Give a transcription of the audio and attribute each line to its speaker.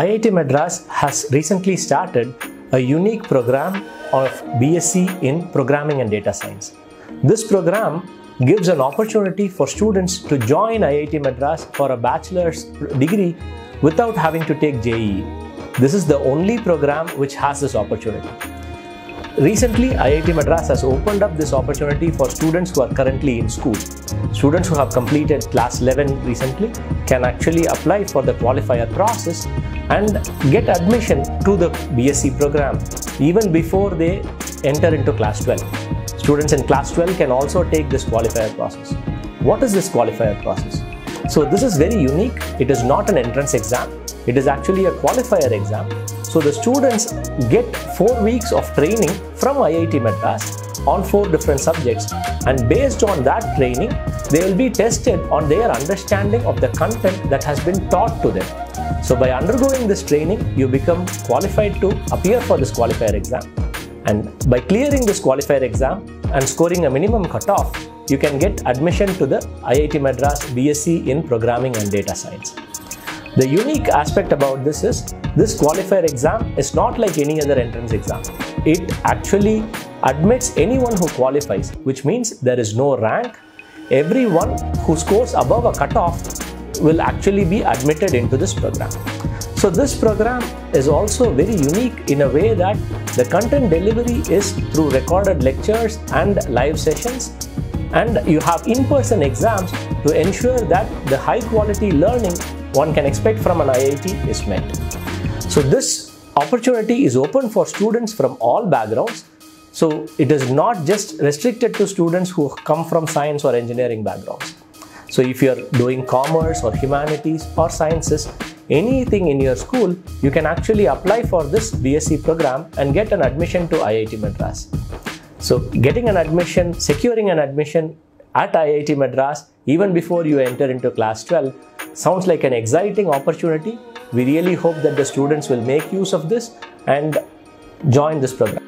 Speaker 1: IIT Madras has recently started a unique program of BSc in Programming and Data Science. This program gives an opportunity for students to join IIT Madras for a bachelor's degree without having to take JEE. This is the only program which has this opportunity. Recently, IIT Madras has opened up this opportunity for students who are currently in school. Students who have completed class 11 recently can actually apply for the qualifier process and get admission to the BSc program even before they enter into class 12. Students in class 12 can also take this qualifier process. What is this qualifier process? So this is very unique. It is not an entrance exam. It is actually a qualifier exam. So the students get four weeks of training from IIT Madras on four different subjects and based on that training they will be tested on their understanding of the content that has been taught to them. So by undergoing this training you become qualified to appear for this qualifier exam and by clearing this qualifier exam and scoring a minimum cutoff you can get admission to the IIT Madras BSc in Programming and Data Science. The unique aspect about this is this qualifier exam is not like any other entrance exam. It actually admits anyone who qualifies, which means there is no rank. Everyone who scores above a cutoff will actually be admitted into this program. So this program is also very unique in a way that the content delivery is through recorded lectures and live sessions and you have in-person exams to ensure that the high quality learning one can expect from an IIT is met. So this opportunity is open for students from all backgrounds. So it is not just restricted to students who come from science or engineering backgrounds. So if you're doing commerce or humanities or sciences, anything in your school, you can actually apply for this BSc program and get an admission to IIT Madras. So getting an admission, securing an admission at IIT Madras even before you enter into class 12 sounds like an exciting opportunity. We really hope that the students will make use of this and join this program.